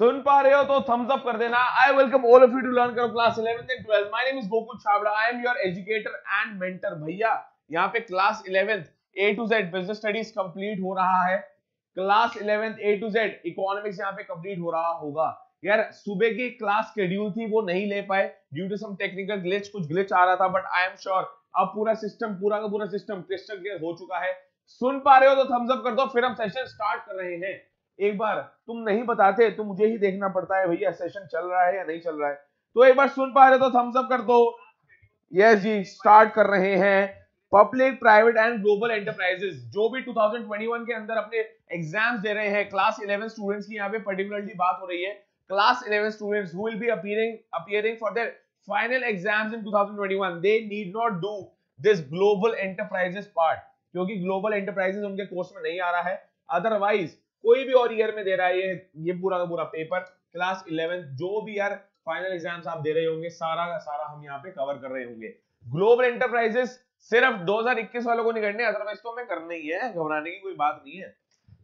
सुन पा रहे हो तो थम्स अप कर देना। I welcome all of you to learn करो class 11th and 12th my name is Gokul Chhabra I am your educator and mentor भैया। यहाँ पे class 11th A to Z business studies complete हो रहा है। Class 11th A to Z economics यहाँ पे complete हो रहा होगा। यार, सुबह की क्लास शेड्यूल थी, वो नहीं ले पाए। Due to some technical glitch कुछ ग्लिच आ रहा था बट आई एम श्योर अब पूरा सिस्टम पूरा का पूरा सिस्टम क्रिस्टल क्लियर हो चुका है। सुन पा रहे हो तो थम्स अप कर दो, फिर हम सेशन स्टार्ट कर रहे हैं। एक बार तुम नहीं बताते तो मुझे ही देखना पड़ता है भैया सेशन चल रहा है या नहीं चल रहा है। तो एक बार सुन पा रहे तो थम्स अप कर दो। यस जी स्टार्ट कर रहे हैं। Public private and global enterprises जो भी 2021 के अंदर अपने एग्ज़ाम्स दे रहे हैं क्लास 11 स्टूडेंट्स की यहाँ पे पर्टिकुलरली बात हो रही है। Class 11 students who will be appearing appearing for their final exams in 2021 they need not do this global enterprises part क्योंकि ग्लोबल एंटरप्राइजेस उनके कोर्स में नहीं आ रहा है। अदरवाइज़ कोई भी और ईयर में दे रहा है, ये ये पूरा का पूरा पेपर क्लास 11 जो भी यार फाइनल एग्ज़ाम्स आप दे रहे होंगे, सारा का सारा हम यहाँ पे कवर कर रहे होंगे। ग्लोबल एंटरप्राइजेस सिर्फ़ 2021 वालों को नहीं करने अदरवाइज़ तो हमें करना ही है, घबराने की कोई बात नहीं है।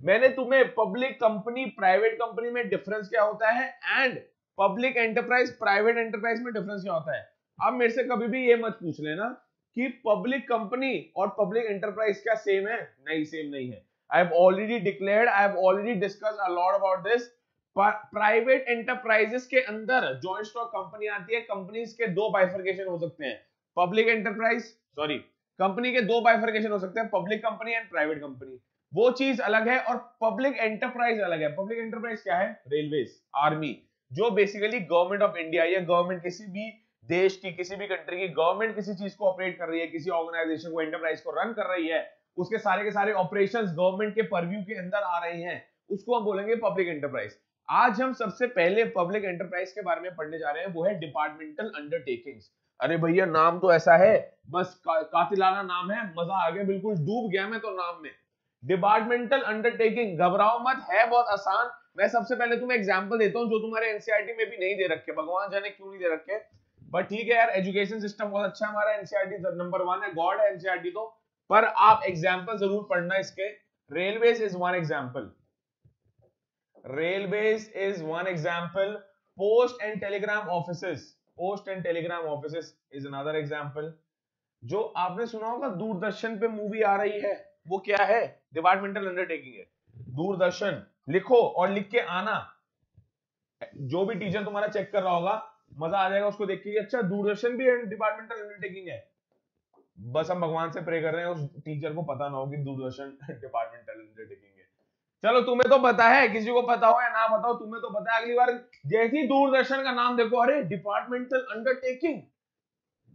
मैंने तुम्हें पब्लिक कंपनी प्राइवेट कंपनी में डिफरेंस क्या होता है and public enterprise private enterprise में डिफरेंस क्या होता है? अब मेरे से कभी भी ये मत पूछ लेना कि पब्लिक कंपनी और पब्लिक एंटरप्राइज क्या सेम है? नहीं सेम नहीं है। I have already declared I have already discussed a lot about this private enterprises के अंदर जॉइंट स्टॉक कंपनी आती है कंपनीज़ के दो बाइफर्केशन हो सकते हैं। पब्लिक एंटरप्राइज सॉरी कंपनी के दो बाइफर्केशन हो सकते हैं public company and private company वो चीज़ अलग है और पब्लिक एंटरप्राइज अलग है। पब्लिक एंटरप्राइज क्या है? रेलवे आर्मी जो बेसिकली गवर्नमेंट ऑफ़ इंडिया या गवर्नमेंट किसी भी देश की, किसी भी कंट्री की गवर्नमेंट किसी चीज़ को ऑपरेट कर रही है, किसी ऑर्गेनाइजेशन को एंटरप्राइज को रन कर रही है उसके सारे के सारे ऑपरेशंस गवर्नमेंट के परव्यू के अंदर आ रहे हैं। उसको हम बोलेंगे पब्लिक एंटरप्राइज आज हम सबसे पहले पब्लिक एंटरप्राइज के बारे में पढ़ने जा रहे हैं वो है डिपार्टमेंटल अंडरटेकिंग्स अरे भैया नाम तो ऐसा है बस का, कातिलाना नाम है मज़ा आ गया बिल्कुल डूब गया मैं तो नाम में। डिपार्टमेंटल अंडरटेकिंग घबराओ मत है बहुत आसान। मैं सबसे पहले तुम्हें एग्जांपल देता हूँ जो तुम्हारे एनसीईआरटी में भी नहीं दे रखे। भगवान जाने क्यों नहीं दे रखे? बट ठीक है यार एजुकेशन सिस्टम बहुत अच्छा हमारा एनसीईआरटी नंबर वन है गॉड है एनसीईआरटी तो। पर आप एग्ज़ाम्पल ज़रूर पढ़ना इसके। Railways is one example railways is one example post and telegram office post and telegram office is another example जो आपने सुना होगा, दूरदर्शन पे मूवी आ रही है। वो क्या है? डिपार्टमेंटल अंडरटेकिंग है। दूरदर्शन। लिखो और लिख के आना। जो भी टीचर तुम्हारा चेक कर रहा होगा, मज़ा आ जाएगा उसको देख के अच्छा दूरदर्शन भी डिपार्टमेंटल अंडरटेकिंग है। बस हम भगवान से प्रे कर रहे हैं, उस टीचर को पता ना हो कि दूरदर्शन डिपार्टमेंटल अंडरटेकिंग है चलो, तुम्हें तो पता है, किसी को पता हो या ना बताओ तुम्हें तो पता है, अगली बार जैसी दूरदर्शन का नाम देखो, अरे डिपार्टमेंटल अंडरटेकिंग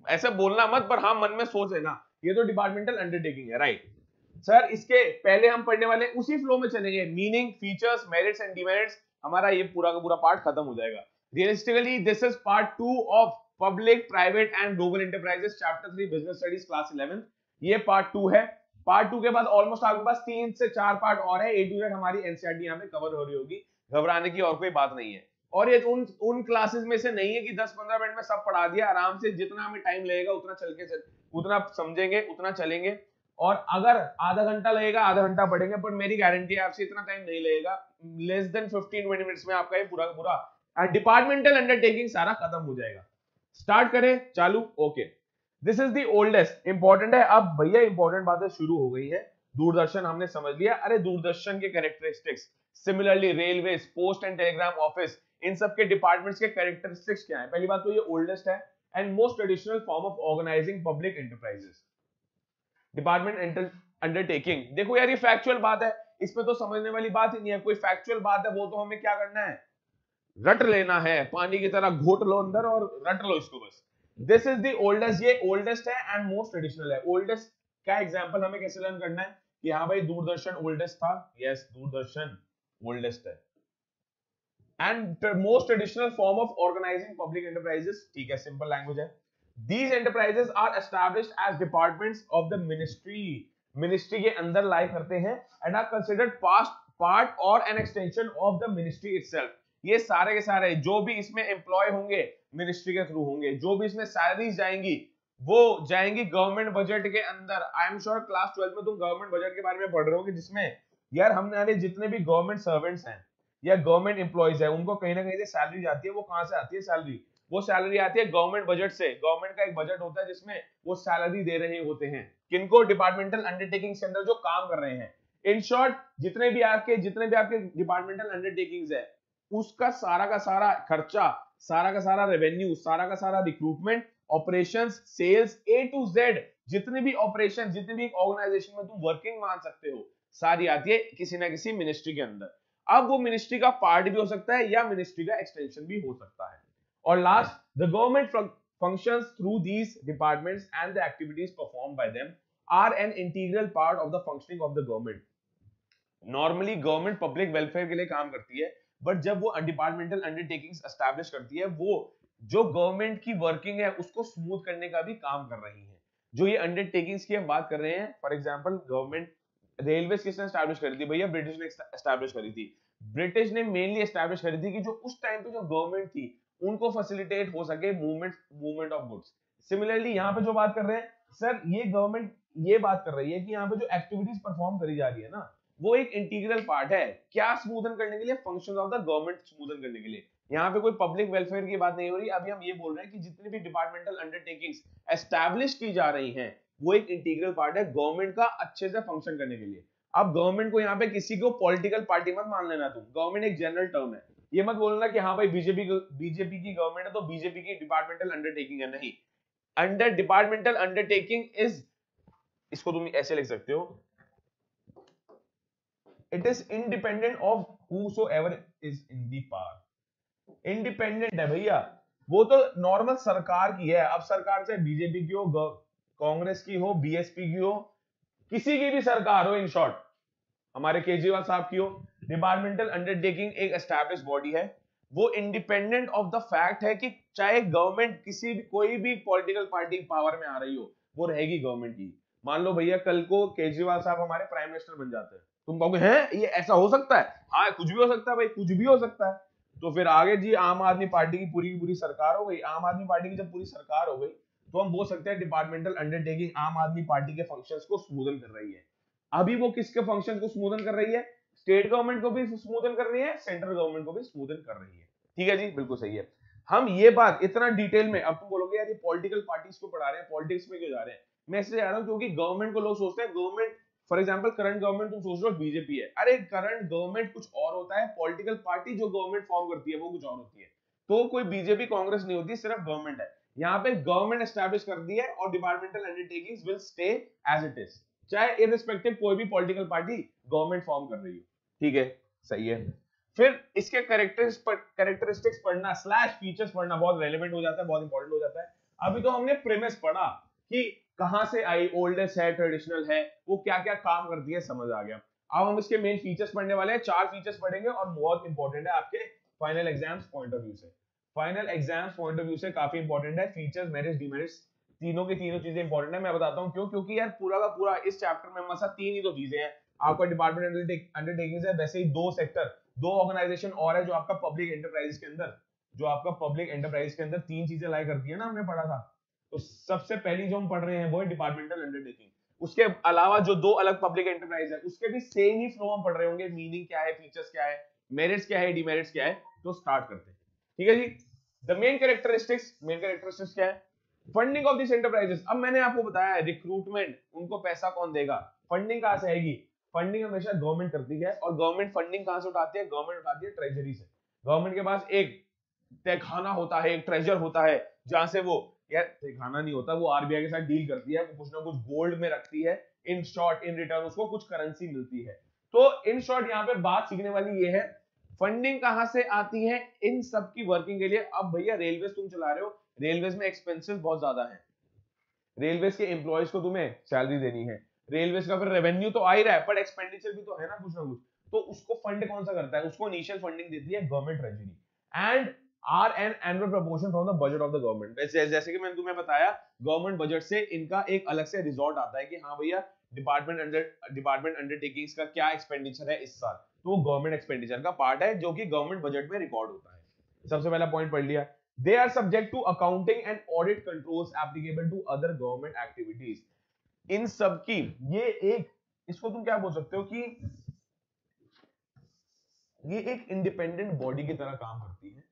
ऐसे बोलना मत, पर हाँ मन में सोच लेना, ये तो डिपार्टमेंटल अंडरटेकिंग है राइट सर इसके पहले हम पढ़ने वाले, उसी फ्लो में चलेंगे. Meaning features merits and demerits हमारा ये पूरा का पूरा पार्ट खत्म हो जाएगा. Realistically this is part two of public private and global enterprises chapter three business studies class eleven ये पार्ट टू है। पार्ट टू के बाद ऑलमोस्ट आपके पास तीन से चार पार्ट और है। ए टू जेड हमारी एनसीआरटी यहाँ पे कवर हो रही होगी। घबराने की और कोई बात नहीं है। और ये उन उन क्लासेस में से नहीं है कि 10-15 मिनट में सब पढ़ा दिया। आराम से जितना हमें टाइम लगेगा, उतना चल के चल, उतना समझेंगे, उतना चलेंगे। और अगर आधा घंटा लगेगा, आधा घंटा पढ़ेंगे पर मेरी गारंटी है, आपसे इतना टाइम नहीं लगेगा। लेस देन 15 20 मिनट्स में आपका ये पूरा पूरा डिपार्टमेंटल अंडरटेकिंग सारा खत्म हो जाएगा। स्टार्ट करें, चालू, okay. This is the oldest important है। अब भैया इंपॉर्टेंट बातें शुरू हो गई है। दूरदर्शन हमने समझ लिया। अरे, दूरदर्शन के characteristics similarly railway post and telegram office इन सब के डिपार्टमेंट्स के कैरेक्टरिस्टिक्स क्या है? पहली बात तो ये ओल्डेस्ट है and most traditional form of organising public enterprises departmental undertaking देखो यार, ये फैक्चुअल बात है। इसमें तो समझने वाली बात ही नहीं है। कोई फैक्चुअल बात है, वो तो हमें क्या करना है? रट लेना है, पानी की तरह घोट लो अंदर और रट लो इसको बस। दिस इज़ द ओल्डेस्ट ये ओल्डेस्ट है एंड मोस्ट ट्रेडिशनल है। ओल्डेस्ट क्या एग्जांपल हमें कैसे लर्न करना है? कि हाँ भाई, दूरदर्शन ओल्डेस्ट था। यस दूरदर्शन ओल्डेस्ट है। And most traditional form of organising public enterprises ठीक है सिंपल लैंग्वेज है। These enterprises are established as departments of the ministry ministry के अंदर लाई करते हैं and are considered past part और an extension of the ministry itself ये सारे के सारे जो भी इसमें एम्प्लॉय होंगे मिनिस्ट्री के थ्रू होंगे, जो भी इसमें सैलरीज जाएँगी, वो जाएँगी गवर्नमेंट बजट के अंदर। I am sure class twelfth में तुम गवर्नमेंट बजट के बारे में पढ़ रहे हो जिसमें यार हमने जितने भी गवर्नमेंट सर्वेंट्स हैं, या गवर्नमेंट एम्प्लॉयज़ है, उनको कहीं ना कहीं से सैलरी जाती है, वो कहाँ से आती है सैलरी वो सैलरी आती है गवर्नमेंट बजट से। गवर्नमेंट का एक बजट होता है जिसमें वो सैलरी दे रहे होते हैं। किनको? डिपार्टमेंटल अंडरटेकिंग के अंदर जो काम कर रहे हैं। इन शॉर्ट जितने भी आपके, जितने भी आपके डिपार्टमेंटल अंडरटेकिंग्स है उसका सारा का सारा खर्चा, सारा का सारा रेवेन्यू सारा का सारा recruitment operation sales A to Z जितने भी ऑपरेशन जितने भी ऑर्गेनाइजेशन में तुम वर्किंग मान सकते हो, सारी आती है किसी ना किसी मिनिस्ट्री के अंदर। अब वो मिनिस्ट्री का पार्ट भी हो सकता है या मिनिस्ट्री का एक्सटेंशन भी हो सकता है। और last the government functions through these departments and the activities performed by them are an integral part of the functioning of the government. Normally government public welfare के लिए काम करती है बट जब वो डिपार्टमेंटल अंडरटेकिंग्स एस्टैब्लिश करती है, वो जो गवर्नमेंट की वर्किंग है, उसको स्मूथ करने का भी काम कर रही है। जो ये अंडरटेकिंग्स की हम बात कर रहे हैं फॉर एग्जांपल गवर्नमेंट रेलवे किसने एस्टैब्लिश करी थी भैया? ब्रिटिश ने एस्टैब्लिश करी थी। ब्रिटिश ने मेनली एस्टैब्लिश करी थी कि जो उस टाइम पे जो गवर्नमेंट थी, उनको फैसिलिटेट हो सके movement movement of goods similarly यहाँ पे जो बात कर रहे हैं सर ये गवर्नमेंट ये बात कर रही है कि यहाँ पे जो एक्टिविटीज़ परफॉर्म करी जा रही है ना वो एक इंटीग्रल पार्ट है। क्या स्मूथन करने के लिए? Function of the government smoothen करने के लिए। यहाँ पे कोई पब्लिक वेलफेयर की बात नहीं हो रही। अभी हम ये बोल रहे हैं कि जितनी भी डिपार्टमेंटल अंडरटेकिंग्स एस्टैब्लिश की जा रही हैं, वो एक इंटीग्रल पार्ट है गवर्नमेंट का अच्छे से फ़ंक्शन करने के लिए। अब गवर्नमेंट को यहाँ पे किसी को पॉलिटिकल पार्टी मत मान लेना तुम। गवर्नमेंट एक जनरल टर्म है। ये मत बोलना कि हाँ भाई बीजेपी बीजेपी की गवर्नमेंट है तो बीजेपी की डिपार्टमेंटल अंडरटेकिंग है, नहीं। अंडर डिपार्टमेंटल अंडरटेकिंग इज़ इसको तुम ऐसे लिख सकते हो। It is independent of whosoever is in the power independent है भैया। वो तो नॉर्मल सरकार की है। अब सरकार चाहे बीजेपी की हो कांग्रेस की हो बीएसपी की हो, किसी की भी सरकार हो इन शॉर्ट हमारे केजरीवाल साहब की हो डिपार्टमेंटल अंडरटेकिंग एक एस्टैब्लिश बॉडी है। वो इंडिपेंडेंट ऑफ़ द फैक्ट है कि चाहे गवर्नमेंट किसी भी, कोई भी पॉलिटिकल पार्टी पावर में आ रही हो, वो रहेगी गवर्नमेंट की मान लो भैया, कल को केजरीवाल साहब हमारे प्राइम मिनिस्टर बन जाते हैं। तुम कहोगे, हैं? ये ऐसा हो सकता है? हाँ कुछ भी हो सकता है भाई, कुछ भी हो सकता है। तो फिर आगे जी, आम आदमी पार्टी की पूरी की पूरी सरकार हो गई। आम आदमी पार्टी की जब पूरी सरकार हो गई तो हम बोल सकते हैं डिपार्टमेंटल अंडरटेकिंग आम आदमी पार्टी के फ़ंक्शंस को स्मूदन कर रही है। अभी वो किसके फ़ंक्शन को स्मूदन कर रही है? स्टेट गवर्नमेंट को भी स्मूदन कर रही है सेंट्रल गवर्नमेंट को भी स्मूदन कर रही है। ठीक है जी? बिल्कुल सही है। हम ये बात इतना डिटेल में, अब तुम बोलोगे, यार, ये पॉलिटिकल पार्टीज़ को पढ़ा रहे हैं पॉलिटिक्स में क्यों जा रहे हैं? मैं इसलिए जा रहा हूँ क्योंकि गवर्नमेंट को लोग सोचते हैं government for example current government तुम सोच रहे हो बीजेपी है। अरे करंट गवर्नमेंट कुछ और होता है पॉलिटिकल पार्टी जो गवर्नमेंट फॉर्म करती है, वो कुछ और होती है। तो कोई बीजेपी कांग्रेस नहीं होती, सिर्फ़ गवर्नमेंट है। यहाँ पे गवर्नमेंट एस्टैब्लिश कर दी है और departmental undertakings will stay as it is चाहे इररिस्पेक्टिव कोई भी पॉलिटिकल पार्टी गवर्नमेंट फॉर्म कर रही हो। ठीक है? सही है। फिर इसके कैरेक्टरिस्टिक्स पढ़ना स्लैश फीचर्स पढ़ना बहुत रेलिवेंट हो जाता है, बहुत इंपॉर्टेंट हो जाता है। अभी तो हमने प्रेमिस पढ़ा। कि कहाँ से आई ओल्डेस्ट है ट्रेडिशनल है, वो क्या क्या काम करती है, समझ आ गया। अब हम इसके मेन फीचर्स पढ़ने वाले हैं, चार फीचर्स पढ़ेंगे और बहुत इंपॉर्टेंट है आपके final exams point of view से। Final exams point of view से काफ़ी इंपॉर्टेंट है फीचर्स मेरिट्स डिमेरिट्स तीनों की तीनों चीज़ें इंपॉर्टेंट है, मैं बताता हूँ क्यों? क्योंकि यार पूरा का पूरा इस चैप्टर में मसा तीन ही तो चीज़ें हैं। आपका डिपार्टमेंट अंडरटेकिंग है, वैसे ही दो सेक्टर दो ऑर्गेनाइजेशन और है जो आपका पब्लिक एंटरप्राइज के अंदर, जो आपका पब्लिक एंटरप्राइज के अंदर तीन चीज़ें लाई करती है ना हमने पढ़ा था। तो सबसे पहली जो हम पढ़ रहे हैं वो है डिपार्टमेंटल अंडरटेकिंग उसके अलावा जो दो अलग पब्लिक एंटरप्राइज है, उसके भी सेम ही फ्लो हम पढ़ रहे होंगे. मीनिंग क्या है? फीचर्स क्या है? मेरिट्स क्या है? डिमेरिट्स क्या है? तो स्टार्ट करते हैं. ठीक है जी? The main characteristics main characteristics क्या है? फंडिंग ऑफ़ दिस एंटरप्राइजेस अब मैंने आपको बताया रिक्रूटमेंट उनको पैसा कौन देगा? फंडिंग कहाँ से आएगी? फंडिंग हमेशा गवर्नमेंट करती है और गवर्नमेंट फंडिंग कहाँ से उठाती है? गवर्नमेंट उठाती है ट्रेजरी से. गवर्नमेंट के पास एक तहखाना होता है, एक ट्रेजर होता है, जहाँ से वो यार तहखाना नहीं होता, वो आरबीआई के साथ डील करती है, वो कुछ ना कुछ गोल्ड में रखती है इन शॉर्ट इन रिटर्न उसको कुछ करेंसी मिलती है। तो इन शॉर्ट यहाँ पे बात सीखने वाली ये है फंडिंग कहाँ से आती है? इन सब की वर्किंग के लिए। अब भैया रेलवे तुम चला रहे हो रेलवे में एक्सपेंसिव बहुत ज़्यादा है। रेलवे के एम्प्लॉयज़ को तुम्हें सैलरी देनी है। रेलवे का फिर रेवेन्यू तो आ ही रहा है, पर एक्सपेंडिचर भी तो है ना कुछ ना कुछ। तो उसको फंड कौन सा करता है? उसको इनिशियल फंडिंग देती है government treasury and are an annual proportion from the budget of the government जैसे जैसे कि मैंने तुम्हें बताया गवर्नमेंट बजट से इनका एक अलग से रिजॉर्ट आता है कि हाँ भैया डिपार्टमेंट अंडर डिपार्टमेंट अंडरटेकिंग्स का क्या एक्सपेंडिचर है इस साल? तो वो गवर्नमेंट एक्सपेंडिचर का पार्ट है जो कि गवर्नमेंट बजट में रिकॉर्ड होता है। सबसे पहला पॉइंट पढ़ लिया। They are subject to accounting and audit controls applicable to other government activities इन सब की, ये एक, इसको तुम क्या बोल सकते हो कि, ये एक इंडिपेंडेंट बॉडी की तरह काम करती है।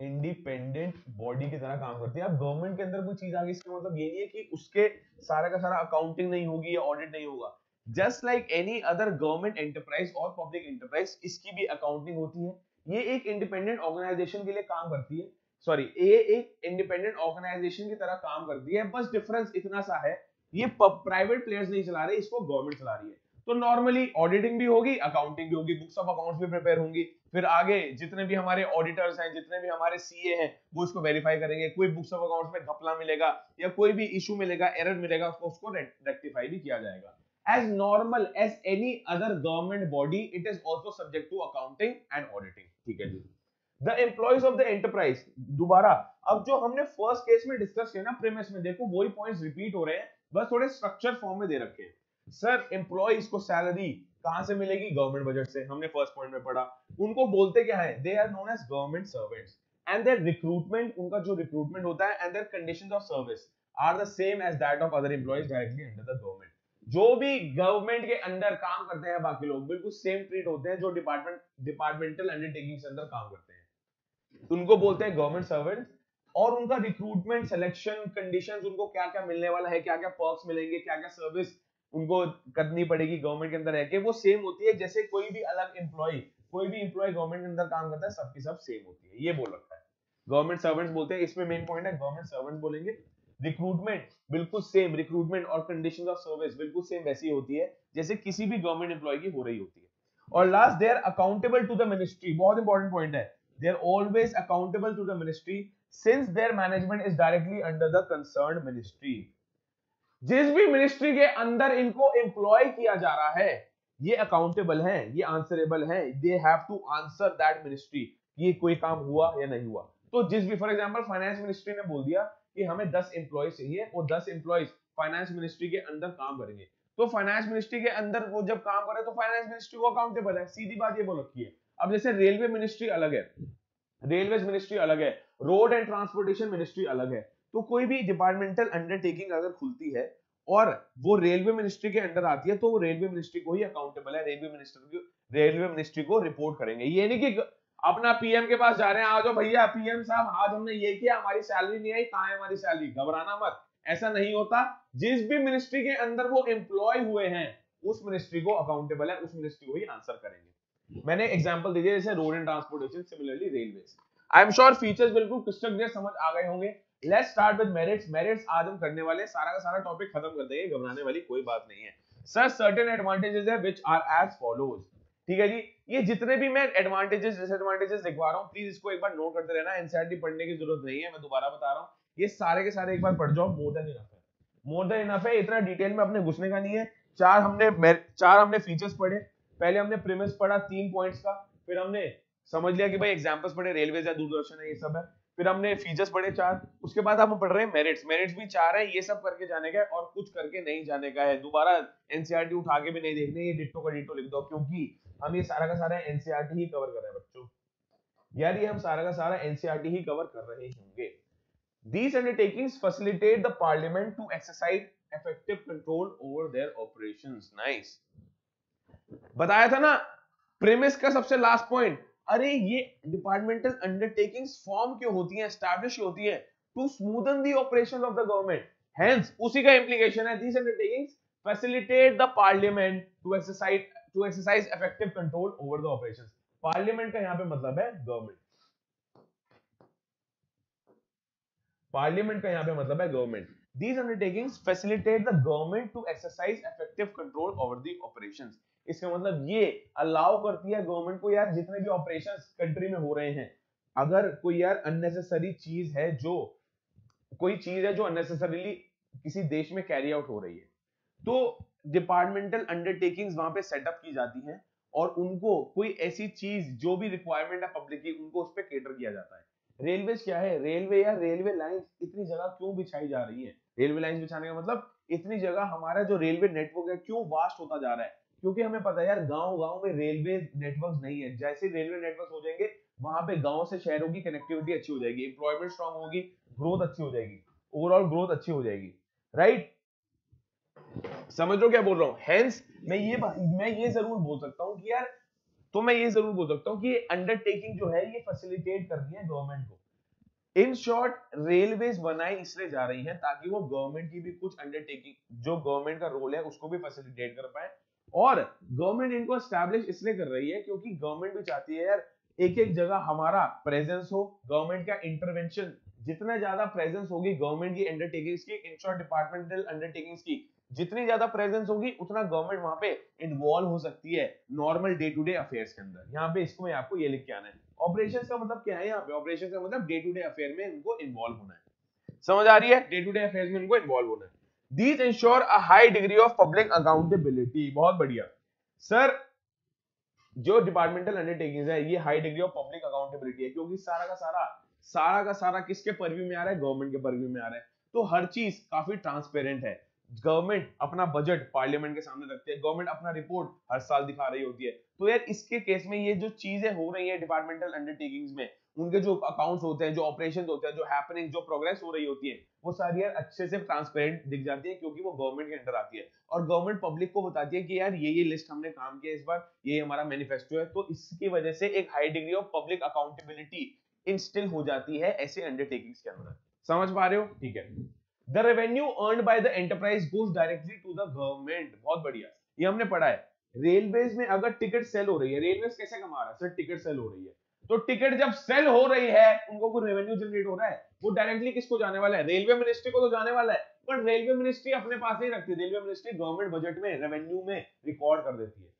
इंडिपेंडेंट बॉडी की तरह काम करती है। अब गवर्नमेंट के अंदर कोई चीज़ आ गई, इसका मतलब ये नहीं है कि उसके सारा का सारा अकाउंटिंग नहीं होगी या ऑडिट नहीं होगा। Just like any other government enterprise और पब्लिक एंटरप्राइज इसकी भी अकाउंटिंग होती है। ये एक इंडिपेंडेंट ऑर्गेनाइजेशन के लिए काम करती है। सॉरी ये एक इंडिपेंडेंट ऑर्गेनाइजेशन की तरह काम करती है। बस डिफरेंस इतना सा है, ये प्राइवेट प्लेयर्स नहीं चला रहे, इसको गवर्नमेंट चला रही है। तो नॉर्मली ऑडिटिंग भी होगी अकाउंटिंग भी होगी बुक्स ऑफ़ अकाउंट्स भी प्रिपेयर होंगी। फिर आगे जितने भी हमारे ऑडिटर्स हैं, जितने भी हमारे सीए हैं, वो इसको वेरीफाई करेंगे। कोई बुक्स ऑफ़ अकाउंट्स में घपला मिलेगा या कोई भी इशू मिलेगा एरर मिलेगा, उसको उसको रेक्टिफाई भी किया जाएगा। As normal as any other government body, it is also subject to accounting and auditing ठीक है जी। The employees of the enterprise, दोबारा, अब जो हमने फ़र्स्ट केस में डिस्कस किया ना प्रीमिस में, देखो, वही पॉइंट्स रिपीट हो रहे हैं, बस थोड़े स्ट्रक्चर फॉर्म में दे रखे हैं। सर एम्प्लॉइज को सैलरी कहाँ से मिलेगी? गवर्नमेंट बजट से। हमने फ़र्स्ट पॉइंट में पढ़ा। उनको बोलते क्या है? They are known as government servants and their recruitment उनका जो रिक्रूटमेंट होता है and their conditions of service are the same as that of other employees directly under the government जो भी गवर्नमेंट के अंडर काम करते हैं बाकी लोग, बिल्कुल सेम ट्रीट होते हैं जो डिपार्टमेंट डिपार्टमेंटल अंडरटेकिंग अंदर काम करते हैं। उनको बोलते हैं गवर्नमेंट सर्वेंट और उनका रिक्रूटमेंट सिलेक्शन कंडीशंस उनको क्या क्या मिलने वाला है क्या क्या पर्क्स मिलेंगे क्या क्या सर्विस उनको करनी पड़ेगी गवर्नमेंट के अंदर है कि। वो सेम होती है, जैसे कोई भी अलग एम्प्लॉय कोई भी एम्प्लॉय गवर्नमेंट के अंदर काम करता है, सबकी सब सेम होती है। ये बोल रखा है। गवर्नमेंट सर्वेंट्स बोलते हैं, इसमें मेन पॉइंट है गवर्नमेंट सर्वेंट बोलेंगे रिक्रूटमेंट बिल्कुल सेम रिक्रूटमेंट और कंडीशन ऑफ़ सर्विस बिल्कुल सेम वैसी होती है, जैसे किसी भी गवर्नमेंट एम्प्लॉय की हो रही होती है। और last they are accountable to the ministry बहुत इंपॉर्टेंट पॉइंट है। They are always accountable to the ministry since their management is directly under the concern ministry जिस भी मिनिस्ट्री के अंदर इनको एम्प्लॉय किया जा रहा है, ये अकाउंटेबल है, ये आंसरेबल है they have to answer that ministry ये कोई काम हुआ या नहीं हुआ। तो जिस भी फॉर एग्जांपल फाइनेंस मिनिस्ट्री ने बोल दिया कि हमें 10 एम्प्लॉय चाहिए और 10 एम्प्लॉयज़ फाइनेंस मिनिस्ट्री के अंदर काम करेंगे। तो फाइनेंस मिनिस्ट्री के अंदर वो जब काम करे तो फाइनेंस मिनिस्ट्री को अकाउंटेबल है। सीधी बात ये बोल रखी है अब जैसे रेलवे मिनिस्ट्री अलग है रेलवे मिनिस्ट्री अलग है रोड एंड ट्रांसपोर्टेशन मिनिस्ट्री अलग है। तो कोई भी डिपार्टमेंटल अंडरटेकिंग अगर खुलती है और वो रेलवे मिनिस्ट्री के अंडर आती है तो वो रेलवे मिनिस्ट्री को ही अकाउंटेबल है रेलवे मिनिस्टर रेलवे मिनिस्ट्री को रिपोर्ट करेंगे। ये नहीं कि अपना पीएम के पास जा रहे हैं आज भैया पीएम साहब, आज हमने ये किया, हमारी सैलरी नहीं आई, कहा है हमारी सैलरी घबराना मत। ऐसा नहीं होता। जिस भी मिनिस्ट्री के अंदर वो एम्प्लॉय हुए हैं, उस मिनिस्ट्री को अकाउंटेबल है, उस मिनिस्ट्री को ही आंसर करेंगे। मैंने एग्जांपल दे दिया, जैसे road and transportation similarly railway I am sure features बिल्कुल क्रिस्टल क्लियर समझ आ गए होंगे। Let's start with merits merits आज हम करने वाले सारा का सारा टॉपिक खत्म कर देंगे। घबराने वाली कोई बात नहीं है। सर सर्टेन एडवांटेजेस है व्हिच आर एज फॉलोज ठीक है जी? ये जितने भी मैं एडवांटेजेस डिसएडवांटेजेस लिखवा रहा हूँ प्लीज़ इसको एक बार नोट करते रहना। एनसीईआरटी पढ़ने की ज़रूरत नहीं है। मैं दोबारा बता रहा हूँ। ये सारे के सारे एक बार पढ़ जाओ। मोर देन इनफ है। मोर देन इनफ है। इतना डिटेल में अपने घुसने का नहीं है। चार हमने चार हमने फीचर्स पढ़े। पहले हमने प्रीमिस पढ़ा तीन पॉइंट्स का। फिर हमने समझ लिया कि भाई एग्जांपल्स पढ़े रेलवे या दूरदर्शन है, ये सब है। फिर हमने फीचर्स पढ़े चार, उसके बाद हम पढ़ रहे हैं मेरिट्स मेरिट्स भी चार है, ये सब करके जाने का और कुछ करके नहीं जाने का है। दोबारा एनसीईआरटी उठा के भी नहीं देखने, ये डिट्टो का डिट्टो लिख दो, क्योंकि हम ये सारा का सारा एनसीईआरटी ही कवर कर रहे हैं बच्चों। यार, ये हम सारा का सारा एनसीईआरटी ही कवर कर रहे होंगे। These undertakings facilitate the parliament to exercise effective control over their operations. Nice. बताया था ना प्रेमिस का सबसे लास्ट पॉइंट अरे ये डिपार्टमेंटल अंडरटेकिंग्स फॉर्म क्यों होती हैं? एस्टैब्लिश होती है to smoothen the operations of the government hence उसी का इंप्लीकेशन है this undertakings facilitate the parliament to exercise to exercise effective control over the operations parliament का यहाँ पे मतलब है गवर्नमेंट पार्लियामेंट का यहाँ पे मतलब है government these undertakings facilitate the government to exercise effective control over the operations. इसका मतलब ये अलाउ करती है गवर्नमेंट को यार जितने भी ऑपरेशन कंट्री में हो रहे हैं। अगर कोई यार अननेसेसरी चीज़ है जो, कोई चीज़ है जो अननेसेसरीली किसी देश में कैरी आउट हो रही है तो डिपार्टमेंटल अंडरटेकिंग्स वहाँ पे सेटअप की जाती हैं और उनको कोई ऐसी चीज़ जो भी रिक्वायरमेंट है पब्लिक की, उनको उस पर केटर किया जाता है। रेलवे क्या है? रेलवे या रेलवे लाइन इतनी जगह क्यों बिछाई जा रही है? रेलवे लाइन बिछाने का मतलब इतनी जगह हमारा जो रेलवे नेटवर्क है क्यों वास्ट होता जा रहा है? क्योंकि हमें पता है यार गाँव गाँव में रेलवे नेटवर्क नहीं है। जैसे रेलवे नेटवर्क हो जाएँगे, वहाँ पे गाँव से शहरों की कनेक्टिविटी अच्छी हो जाएगी एम्प्लॉयमेंट स्ट्रांग होगी ग्रोथ अच्छी हो जाएगी ओवरऑल ग्रोथ अच्छी हो जाएगी राइट समझ लो क्या बोल रहा हूँ? मैं ये मैं ये ज़रूर बोल सकता हूँ कि यार तो मैं ये ज़रूर बोल सकता हूँ कि अंडरटेकिंग जो है, ये फैसिलिटेट कर रही है गवर्नमेंट को। इन शॉर्ट रेलवेज बनाई इसलिए जा रही है ताकि वो गवर्नमेंट की भी कुछ अंडरटेकिंग जो गवर्नमेंट का रोल है, उसको भी फैसिलिटेट कर पाए। और गवर्नमेंट इनको स्टैब्लिश इसलिए कर रही है क्योंकि गवर्नमेंट भी चाहती है, यार एक एक जगह हमारा प्रेजेंस हो गवर्नमेंट का इंटरवेंशन जितना ज़्यादा प्रेजेंस होगी गवर्नमेंट की अंडरटेकिंग्स की इन शॉर्ट डिपार्टमेंटल अंडरटेकिंग्स की जितनी ज़्यादा प्रेजेंस होगी, उतना गवर्नमेंट वहाँ पे इन्वॉल्व हो सकती है normal day to day affairs के अंदर। यहाँ पे इसको मैं आपको ये लिख के आना है। ऑपरेशन का मतलब क्या है यहाँ पे? ऑपरेशन का मतलब डे टू डे अफेयर में इनको इन्वॉल्व होना है। समझ आ रही है? डे टू डे अफेयर में इनको इन्वॉल्व होना है। These ensure a high degree of public accountability बहुत बढ़िया। सर जो डिपार्टमेंटल अंडरटेकिंग है, ये high degree of public accountability है, क्योंकि सारा का सारा सारा का सारा किसके परव्यू में आ रहा है? गवर्नमेंट के परव्यू में आ रहा है। तो हर चीज़ काफ़ी ट्रांसपेरेंट है। गवर्नमेंट अपना बजट पार्लियामेंट के सामने रखती है, गवर्नमेंट अपना रिपोर्ट हर साल दिखा रही होती है। तो यार इसके केस में ये जो चीज़ें हो रही है डिपार्टमेंटल अंडरटेकिंग्स में, उनके जो अकाउंट्स होते हैं, जो ऑपरेशन होते हैं, जो हैपनिंग जो प्रोग्रेस हो रही होती है, वो सारी यार अच्छे से ट्रांसपेरेंट दिख जाती है क्योंकि वो गवर्नमेंट के अंडर आती है। और गवर्नमेंट पब्लिक को बताती है कि यार ये ये लिस्ट हमने काम किया इस बार, ये हमारा मैनिफेस्टो है तो इसकी वजह से एक high degree of public accountability instil हो जाती है ऐसे अंडरटेकिंग्स के अंदर। समझ पा रहे हो? ठीक है। The revenue earn by the enterprise goes directly to the government बहुत बढ़िया। ये हमने पढ़ा है। रेलवेज में अगर टिकट सेल हो रही है रेलवेज कैसे कमा रहा है? सर टिकट सेल हो रही है। तो टिकट जब सेल हो रही है, उनको कोई रेवेन्यू जनरेट हो रहा है। वो डायरेक्टली किसको जाने वाला है? रेलवे मिनिस्ट्री को तो जाने वाला है। पर रेलवे मिनिस्ट्री अपने पास नहीं रखती। रेलवे मिनिस्ट्री गवर्नमेंट बजट में रेवेन्यू में रिकॉर्ड कर देती है।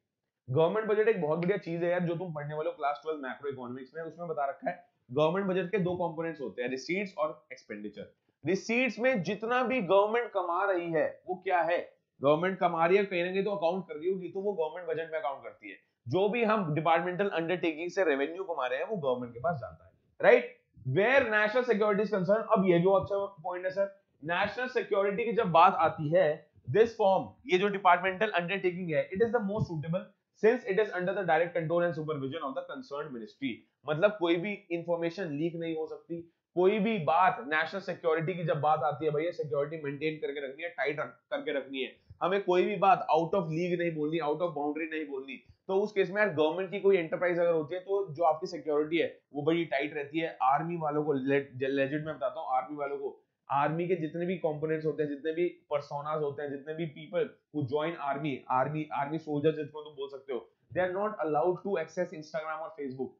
गवर्नमेंट बजट एक बहुत बढ़िया चीज़ है यार, जो तुम पढ़ने वाले क्लास ट्वेल्व मैक्रो इकोनॉमिक्स में, उसमें बता रखा है। गवर्नमेंट बजट के दो कंपोनेंट्स होते हैं रिसीट्स और एक्सपेंडिचर रिसीट्स में जितना भी गवर्नमेंट कमा रही है, वो क्या है? गवर्नमेंट कमा रही है, कहीं ना कहीं तो अकाउंट कर रही होगी तो वो गवर्नमेंट बजट में अकाउंट करती है। जो भी हम डिपार्टमेंटल अंडरटेकिंग से रेवेन्यू कमा रहे हैं, वो गवर्नमेंट के पास जाता है। Right where national security concern अब ये जो अच्छा पॉइंट है सर नेशनल सिक्योरिटी की जब बात आती है दिस फॉर्म ये जो डिपार्टमेंटल अंडरटेकिंग है it is the most suitable since it is under the direct control and supervision of the concern ministry मतलब कोई भी इंफॉर्मेशन लीक नहीं हो सकती कोई भी बात नेशनल सिक्योरिटी की जब बात आती है भैया सिक्योरिटी मेंटेन करके रखनी है टाइट करके रखनी है। हमें कोई भी बात आउट ऑफ़ लीग नहीं बोलनी आउट ऑफ़ बाउंड्री नहीं बोलनी। तो उस केस में यार गवर्नमेंट की कोई एंटरप्राइज अगर होती है तो जो आपकी सिक्योरिटी है, वो बड़ी टाइट रहती है। आर्मी वालों को लेजिट में बताता हूँ आर्मी वालों को। आर्मी के जितने भी कंपोनेंट्स होते हैं, जितने भी पर्सोनास होते हैं, जितने भी people who join army army army soldier जिसको तुम बोल सकते हो they are not allowed to access Instagram और फेसबुक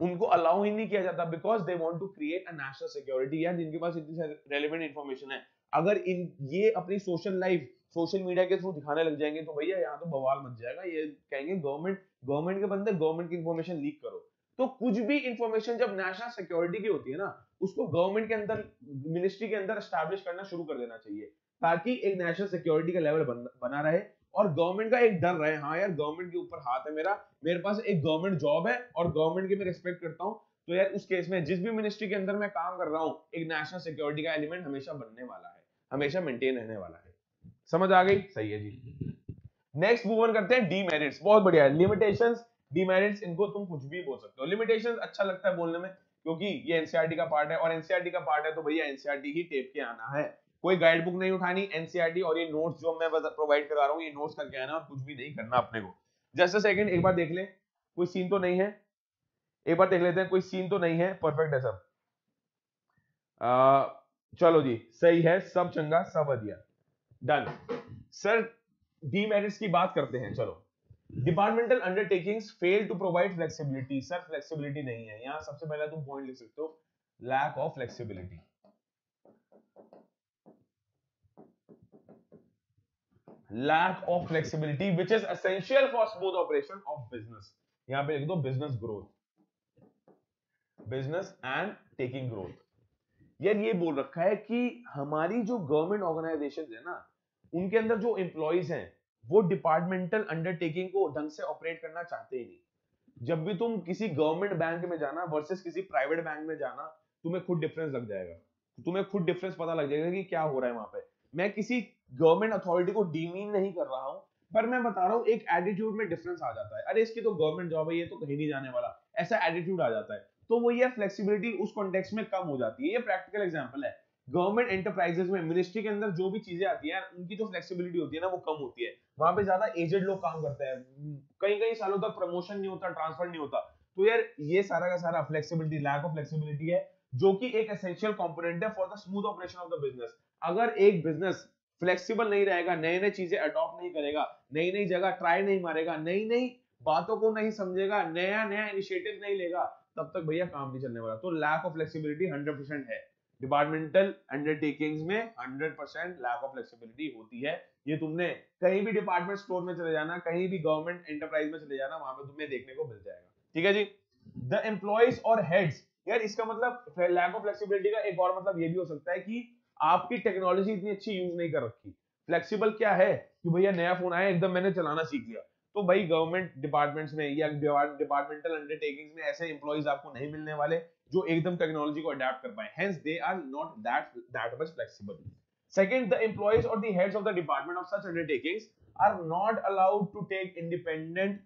उनको अलाउ ही नहीं किया जाता because they want to create a national security यार जिनके पास इतनी रेलेवेंट इंफॉर्मेशन है। अगर इन ये अपनी सोशल लाइफ सोशल मीडिया के थ्रू दिखाने लग जाएँगे तो भैया यहाँ तो बवाल मच जाएगा। ये कहेंगे गवर्नमेंट गवर्नमेंट के बंदे गवर्नमेंट की इंफॉर्मेशन लीक करो। तो कुछ भी इंफॉर्मेशन जब नेशनल सिक्योरिटी की होती है ना उसको गवर्नमेंट के अंदर मिनिस्ट्री के अंदर स्टैब्लिश करना शुरू कर देना चाहिए ताकि एक नेशनल सिक्योरिटी का लेवल बन, बना रहे। और गवर्नमेंट का एक डर रहे हाँ यार गवर्नमेंट के ऊपर हाथ है मेरा, मेरे पास एक गवर्नमेंट जॉब है और गवर्नमेंट की मैं रिस्पेक्ट करता हूँ तो यार उस केस में जिस भी मिनिस्ट्री के अंदर मैं काम कर रहा हूँ, एक नेशनल सिक्योरिटी का एलिमेंट हमेशा बनने वाला है, हमेशा मेंटेन रहने वाला है। समझ आ गई? सही है जी। नेक्स्ट मूव ऑन करते हैं डीमेरिट्स बहुत बढ़िया। लिमिटेशंस डीमेरिट्स इनको तुम कुछ भी बोल सकते हो। लिमिटेशंस अच्छा लगता है बोलने में, क्योंकि ये एनसीईआरटी का पार्ट है, और एनसीईआरटी का पार्ट है तो भैया एनसीईआरटी ही टेप के आना है। कोई गाइड बुक नहीं उठानी एनसीईआरटी और ये नोट्स जो मैं प्रोवाइड करा रहा हूँ ये नोट्स करके आना और कुछ भी नहीं करना अपने को। जस्ट सेकंड एक बार देख ले कोई सीन तो नहीं है? एक बार देख लेते हैं कोई सीन तो नहीं है? परफेक्ट है सब। आ, चलो जी सही है सब चंगा सब बढ़िया। डन सर डीमेरिट्स की बात करते हैं चलो। Departmental undertakings fail to provide flexibility sir flexibility नहीं है। यहाँ सबसे पहले तुम पॉइंट लिख सकते हो lack of flexibility lack of flexibility, which is essential for smooth operation of business. यहाँ पे लिख दो business growth. Business and taking growth. यार ये बोल रखा है कि हमारी जो गवर्नमेंट ऑर्गेनाइजेशन है ना उनके अंदर जो एम्प्लॉयज़ हैं वो डिपार्टमेंटल अंडरटेकिंग को ढंग से ऑपरेट करना चाहते ही नहीं जब भी तुम किसी गवर्नमेंट बैंक में जाना वर्सेस किसी प्राइवेट बैंक में जाना तुम्हें खुद डिफरेंस लग जाएगा तुम्हें खुद डिफरेंस पता लग जाएगा कि क्या हो रहा है वहाँ पे मैं किसी गवर्नमेंट अथॉरिटी को डीमीन नहीं कर रहा हूँ, पर मैं बता रहा हूँ, एक एटीट्यूड में डिफरेंस आ जाता है। अरे, इसकी तो गवर्नमेंट जॉब है, ये तो कहीं नहीं जाने वाला। ऐसा एटीट्यूड आ जाता है। तो वो ये फ्लेक्सिबिलिटी उस कॉन्टेक्स्ट में कम हो जाती है। ये प्रैक्टिकल एग्जांपल है। गवर्नमेंट एंटरप्राइजेस में मिनिस्ट्री के अंदर जो भी चीज़ें आती है, उनकी जो फ्लेक्सिबिलिटी होती है ना, वो कम होती है। वहाँ पे ज़्यादा एजेड लोग काम करते हैं। कई कई सालों तक प्रमोशन नहीं होता ट्रांसफ़र नहीं होता। तो यार, ये सारा का सारा फ्लेक्सिबिलिटी लैक ऑफ़ फ्लेक्सिबिलिटी है, जो कि एक एसेंशियल कंपोनेंट है for the smooth operation of the business अगर एक बिज़नेस फ्लेक्सिबल नहीं रहेगा नई नई चीज़ें अडॉप्ट नहीं करेगा नई नई जगह ट्राई नहीं मारेगा नई नई बातों को नहीं समझेगा नया नया इनिशिएटिव नहीं लेगा, तब तक भैया काम नहीं चलने वाला। तो लैक ऑफ़ फ्लेक्सिबिलिटी 100% है। डिपार्टमेंटल अंडरटेकिंग्स में 100% लैक ऑफ़ फ्लेक्सिबिलिटी होती है। ये तुमने कहीं भी डिपार्टमेंट स्टोर में चले जाना, कहीं भी गवर्नमेंट एंटरप्राइज में चले जाना, वहाँ पे तुम्हें देखने को मिल जाएगा। ठीक है जी? द एम्प्लॉयज़ और हेड्स यार इसका मतलब लैक ऑफ़ फ्लेक्सिबिलिटी का एक और मतलब ये भी हो सकता है कि आपकी टेक्नोलॉजी इतनी अच्छी यूज़ नहीं कर रखी। फ्लेक्सिबल क्या है कि भैया नया फ़ोन आया, एकदम मैंने चलाना सीख लिया। तो भाई गवर्नमेंट डिपार्टमेंट्स में या डिपार्टमेंटल अंडरटेकिंग्स में ऐसे एम्प्लॉइज आपको नहीं मिलने वाले जो एकदम टेक्नोलॉजी को अडेप्ट कर पाए। Hence they are not that that much flexible second, the employees or the heads of the department of such undertakings are not allowed to take independent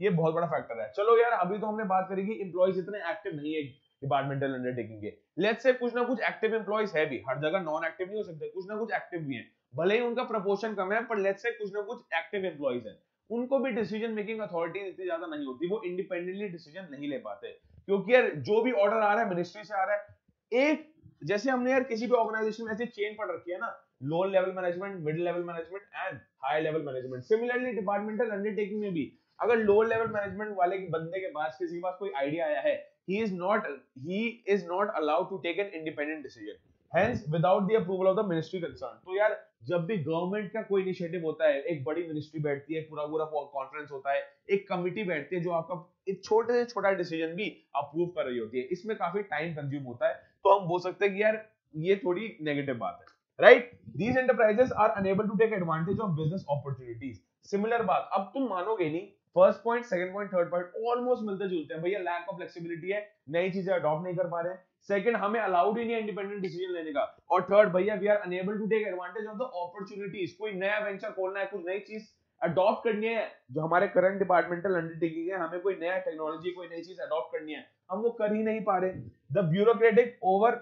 ये बहुत बड़ा फैक्टर है। चलो यार, अभी तो हमने बात करी कि एम्प्लॉइज इतने एक्टिव नहीं है। डिपार्टमेंटल अंडरटेकिंग के। लेट्स से कुछ ना कुछ एक्टिव एम्प्लॉइज है भी। हर जगह नॉन एक्टिव नहीं हो सकते, कुछ ना कुछ एक्टिव भी है। भले ही उनका प्रपोर्शन कम है पर लेट से कुछ ना कुछ एक्टिव एम्प्लॉइज है। उनको भी डिसीज़न मेकिंग अथॉरिटी इतनी ज़्यादा नहीं होती, वो इंडिपेंडेंटली डिसीज़न नहीं ले पाते। क्योंकि यार, जो भी ऑर्डर आ रहा है मिनिस्ट्री से आ रहा है, एक, जैसे हमने यार किसी भी ऑर्गेनाइजेशन में ऐसे चेन पढ़ रखी है ना lower level management middle level management and high level management similarly departmental undertaking में भी, अगर लोअर लेवल मैनेजमेंट वाले के बंदे के पास, किसी के पास कोई आइडिया आया है he is not, he is not allowed to take an independent decision. Hence, without the approval of the ministry concerned. तो यार, जब भी गवर्नमेंट का कोई इनिशिएटिव होता है, एक बड़ी मिनिस्ट्री बैठती है, पूरा पूरा कॉन्फ्रेंस होता है, एक कमिटी बैठती है, जो आपका एक छोटे से छोटा डिसीज़न भी अप्रूव कर रही होती है, इसमें काफ़ी टाइम कंज्यूम होता है। तो हम बोल सकते हैं कि यार, ये थोड़ी नेगेटिव बात है right these enterprises are unable to take advantage of business opportunities similar बात, अब तुम मानोगे नहीं first point second point third point almost मिलते जुलते हैं। भैया लैक ऑफ़ फ्लेक्सिबिलिटी है, नई चीज़ें अडॉप्ट नहीं कर पा रहे हैं। सेकंड हमें अलाउड ही नहीं इंडिपेंडेंट डिसीज़न लेने का। और थर्ड भैया we are unable to take advantage of the opportunities कोई नया वेंचर खोलना है, कुछ नई चीज़ अडॉप्ट करनी है, जो हमारे करंट डिपार्टमेंटल अंडरटेकिंग है, हमें कोई नया टेक्नोलॉजी कोई नई चीज़ अडॉप्ट करनी है, हम वो कर ही नहीं पा रहे। The bureaucratic over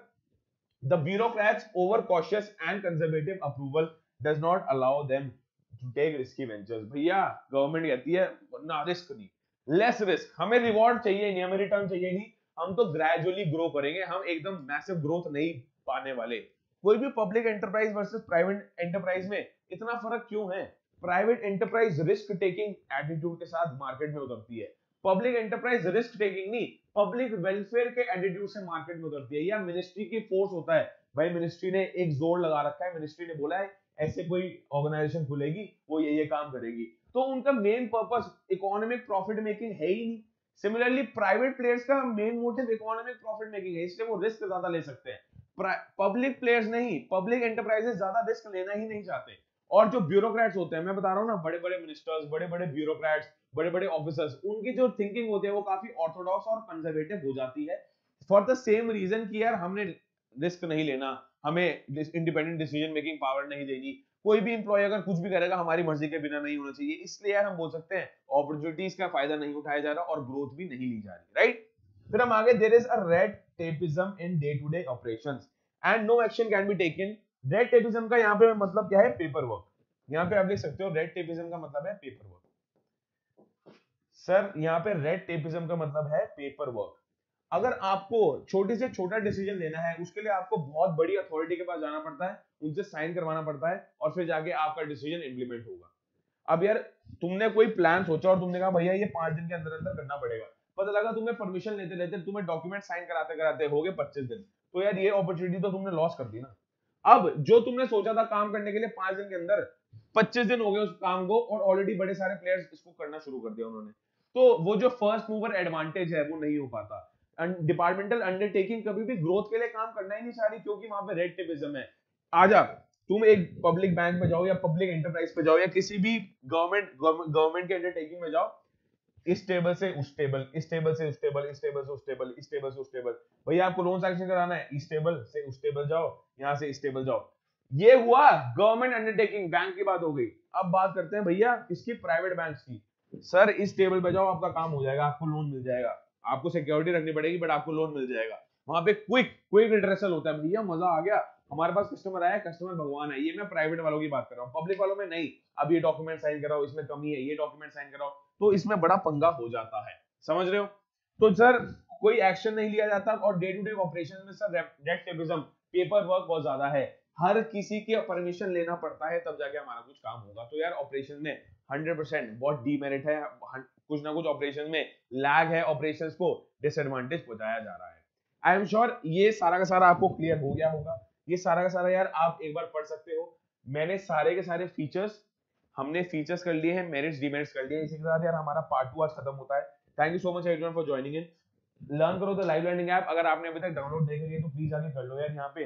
the bureaucrats over cautious and conservative approval does not allow them take risky ventures भैया गवर्नमेंट कहती है ना रिस्क नहीं। लेस रिस्क हमें रिवॉर्ड चाहिए नहीं हमें रिटर्न चाहिए नहीं हम तो ग्रेजुअली ग्रो करेंगे। हम एकदम मैसिव ग्रोथ नहीं पाने वाले। कोई भी public enterprise versus private enterprise में इतना फ़र्क क्यों है? Private enterprise risk taking attitude के साथ मार्केट में उतरती है। पब्लिक एंटरप्राइज रिस्क टेकिंग नहीं पब्लिक वेलफेयर के एटीट्यूड से मार्केट में उतरती है। या मिनिस्ट्री की फोर्स होता है। भाई मिनिस्ट्री ने एक ज़ोर लगा रखा है। मिनिस्ट्री ने बोला है ऐसे कोई ऑर्गेनाइजेशन खुलेगी, वो ये ये काम करेगी। तो उनका main purpose economic profit making है ही नहीं। सिमिलरली प्राइवेट प्लेयर्स का main motive economic profit making है, इसलिए वो रिस्क ज़्यादा ले सकते हैं। पब्लिक प्लेयर्स नहीं पब्लिक एंटरप्राइजेस ज़्यादा रिस्क लेना ही नहीं चाहते। और जो ब्यूरोक्रेट्स होते हैं, मैं बता रहा हूँ ना बड़े बड़े मिनिस्टर्स बड़े बड़े ब्यूरोक्रेट्स बड़े बड़े ऑफिसर्स उनकी जो थिंकिंग होती है, वो काफ़ी ऑर्थोडॉक्स और कंजर्वेटिव हो जाती है। फॉर द सेम रीजन की यार, हमने रिस्क नहीं लेना। हमें इंडिपेंडेंट डिसीज़न मेकिंग पावर नहीं देनी। कोई भी इंप्लॉय अगर कुछ भी करेगा, हमारी मर्ज़ी के बिना नहीं होना चाहिए। इसलिए यार हम बोल सकते हैं अपॉर्चुनिटीज़ का फ़ायदा नहीं उठाया जा रहा और ग्रोथ भी नहीं ली जा रही राइट फिर हम आगे there is a red tapism in day to day operation and no action can be taken red tapism का यहाँ पे मतलब क्या है? पेपर वर्क यहाँ पे आप देख सकते हो रेड टेपिज्म का मतलब है पेपर वर्क सर यहाँ पे रेड टेपिज्म का मतलब है पेपर वर्क अगर आपको छोटे से छोटा डिसीज़न लेना है, उसके लिए आपको बहुत बड़ी अथॉरिटी के पास जाना पड़ता है, उनसे साइन करवाना पड़ता है और फिर जाके आपका डिसीज़न इंप्लीमेंट होगा। अब यार, तुमने कोई प्लान सोचा और तुमने कहा, भैया, ये पाँच दिन के अंदर अंदर करना पड़ेगा। पता लगा तुम्हें परमिशन लेते लेते तुम्हें डॉक्यूमेंट साइन कराते कराते हो गए पच्चीस दिन। तो यार, ये अपॉर्चुनिटी तो तुमने लॉस कर दी ना। अब जो तुमने सोचा था काम करने के लिए पाँच दिन के अंदर, पच्चीस दिन हो गए उस काम को और ऑलरेडी बड़े सारे प्लेयर्स इसको करना शुरू कर दिया उन्होंने। तो वो जो फ़र्स्ट मूवर एडवांटेज है, वो नहीं हो पाता। डिपार्टमेंटल अंडरटेकिंग कभी भी ग्रोथ के लिए काम करना ही नहीं चाह रही क्योंकि वहाँ पे रेड टेपिज्म है। आजा, तुम एक पब्लिक बैंक में जाओ या पब्लिक एंटरप्राइज पे जाओ या किसी भी गवर्नमेंट गवर्नमेंट के अंडरटेकिंग में जाओ, इस टेबल से उस टेबल इस टेबल से उस टेबल इस टेबल से उस टेबल इस टेबल से उस टेबल भैया, आपको लोन सैंक्शन कराना है, इस टेबल से उस टेबल जाओ, यहाँ से इस टेबल जाओ। ये हुआ गवर्नमेंट अंडरटेकिंग बैंक की बात हो गई। अब बात करते हैं भैया, इसकी प्राइवेट बैंक की। सर इस टेबल पे जाओ, आपका काम हो जाएगा, आपको लोन मिल जाएगा। आपको सिक्योरिटी रखनी पड़ेगी बट आपको लोन मिल जाएगा। वहाँ पे क्विक क्विक रिड्रेसल होता है। भैया, मज़ा आ गया। हमारे पास कस्टमर आया कस्टमर भगवान है। ये मैं प्राइवेट वालों की बात कर रहा हूँ। पब्लिक वालों में नहीं। अब ये डॉक्यूमेंट साइन कराओ इसमेम कमी है। ये डॉक्यूमेंट साइन कराओ तो इसमें बड़ा पंगा हो जाता है। समझ रहे हो? तो सर, कोई एक्शन नहीं लिया जाता और डे टू डे ऑपरेशन में सर डेक्टिविज्म पेपर वर्क बहुत ज़्यादा है। हर किसी के परमिशन लेना पड़ता है, तब जाके हमारा कुछ काम होगा। तो यार ऑपरेशन में 100 परसेंट बहुत डीमेरिट है कुछ ना कुछ ऑपरेशन में लैग है ऑपरेशन को डिसएडवांटेज पहुँचाया जा रहा है। आई एम श्योर ये सारा का सारा आपको क्लियर हो गया होगा। ये सारा का सारा यार आप एक बार पढ़ सकते हो। मैंने सारे के सारे फीचर्स हमने फीचर्स कर लिए हैं मेरिट्स डिमेरिट्स कर लिए इसी के साथ यार हमारा पार्ट टू आज खत्म होता है। Thank you so much everyone for joining in learn करो द लाइव लर्निंग ऐप अगर आपने अभी तक डाउनलोड नहीं करी तो प्लीज़ आगे कर लो यार। यहाँ पे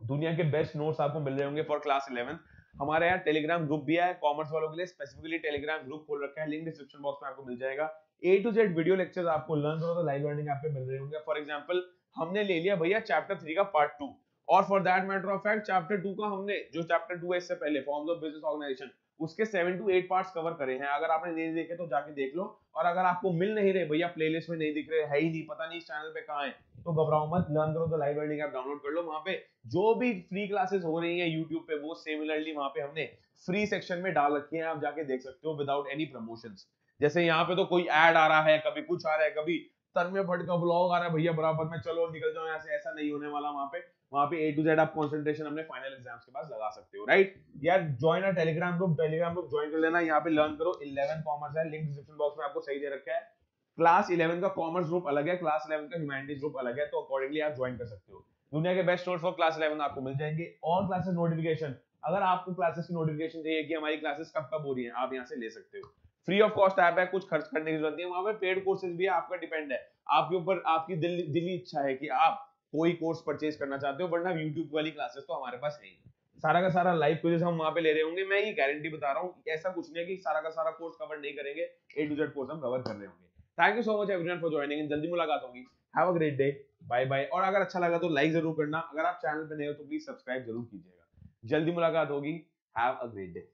दुनिया के बेस्ट नोट्स आपको मिल रहे होंगे फॉर क्लास इलेवन हमारे यहाँ टेलीग्राम ग्रुप भी है कॉमर्स वालों के लिए स्पेसिफिकली टेलीग्राम ग्रुप खोल रखा है लिंक डिस्क्रिप्शन बॉक्स में आपको मिल जाएगा। A to Z video lectures आपको लर्न करो तो लाइव लर्निंग ऐप पे मिल रहे होंगे। फॉर एग्ज़ाम्पल हमने ले लिया भैया चैप्टर थ्री का पार्ट टू और for that matter of fact chapter two का हमने, जो चैप्टर टू है इससे पहले फॉर्म्स ऑफ़ बिज़नेस ऑर्गेनाइजेशन उसके seven to eight parts cover करे हैं। अगर आपने नहीं देखे तो जाके देख लो। और अगर आपको मिल नहीं रहे, भैया प्लेलिस्ट में नहीं दिख रहे, है ही नहीं, पता नहीं इस चैनल पे कहाँ है। तो घबराओ मत लर्न करो तो लाइव लर्निंग ऐप डाउनलोड कर लो। वहाँ पे जो भी फ्री क्लासेस हो रही है यूट्यूब पे, वो सिमिलरली वहाँ पे हमने फ्री सेक्शन में डाल रखी है, आप जाके देख सकते हो विदाउट एनी प्रमोशन जैसे यहाँ पे तो कोई एड आ रहा है, कभी कुछ आ रहा है, कभी तन्मय भट्ट का ब्लॉग आ रहा है, भैया बराबर में चलो, निकल जाओ यहाँ से, ऐसा नहीं होने वाला वहाँ पे। वहाँ पे ए टू जेड आप कॉन्सेंट्रेशन अपने फाइनल एग्ज़ाम्स के पास लगा सकते हो राइट यार join Telegram group Telegram group join कर लेना, यहाँ पे लर्न करो। 11 कॉमर्स है लिंक डिस्क्रिप्शन बॉक्स में आपको सही दे रखा है। क्लास 11 का कॉमर्स ग्रुप अलग है, क्लास 11 का ह्यूमैनिटीज ग्रुप अलग है तो अकॉर्डिंगली आप ज्वाइन कर सकते हो। दुनिया के बेस्ट नोट्स फॉर क्लास 11 आपको मिल जाएँगे। और क्लासेस नोटिफिकेशन अगर आपको क्लासेस की नोटिफिकेशन चाहिए कि हमारी क्लासेस कब कब हो रही है, आप यहाँ से ले सकते हो। फ्री ऑफ़ कॉस्ट ऐप है, कुछ खर्च करने की ज़रूरत नहीं है, वहाँ पे पेड कोर्सेज भी है आपका डिपेंड है। आपके ऊपर, आपकी दिल, दिली इच्छा है कि आप कोई कोर्स परचेज करना चाहते हो, वरना यूट्यूब वाली क्लासेस तो हमारे पास है ही। सारा का सारा लाइव क्विजेस हम वहाँ पे ले रहे होंगे। मैं ये गारंटी बता रहा हूँ ऐसा कुछ नहीं है कि सारा का सारा कोर्स कवर नहीं करेंगे। ए टू जेड कोर्स हम कवर कर रहे होंगे। Thank you so much everyone for joining जल्दी मुलाकात होगी। Have a great day bye bye और अगर अच्छा लगा तो लाइक ज़रूर करना। अगर आप चैनल पे नए हो तो प्लीज़ सब्सक्राइब ज़रूर कीजिएगा। जल्दी मुलाकात होगी। Have a great day